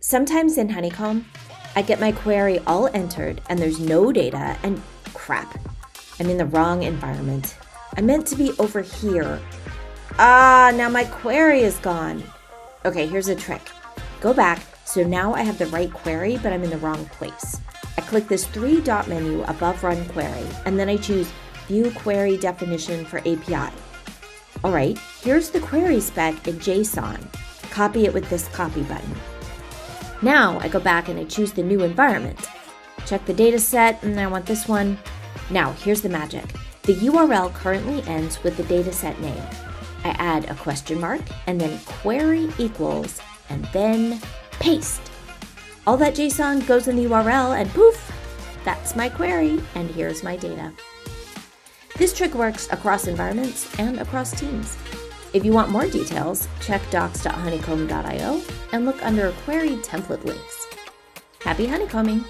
Sometimes in Honeycomb, I get my query all entered and there's no data and crap. I'm in the wrong environment. I meant to be over here. Ah, now my query is gone. Okay, here's a trick. Go back, so now I have the right query, but I'm in the wrong place. I click this three dot menu above Run Query, and then I choose View Query Definition for API. Alright, here's the query spec in JSON. Copy it with this copy button. Now I go back and I choose the new environment. Check the data set, and I want this one. Now, here's the magic. The URL currently ends with the dataset name. I add a question mark and then query equals and then paste. All that JSON goes in the URL and poof, that's my query and here's my data. This trick works across environments and across teams. If you want more details, check docs.honeycomb.io and look under query template links. Happy honeycombing!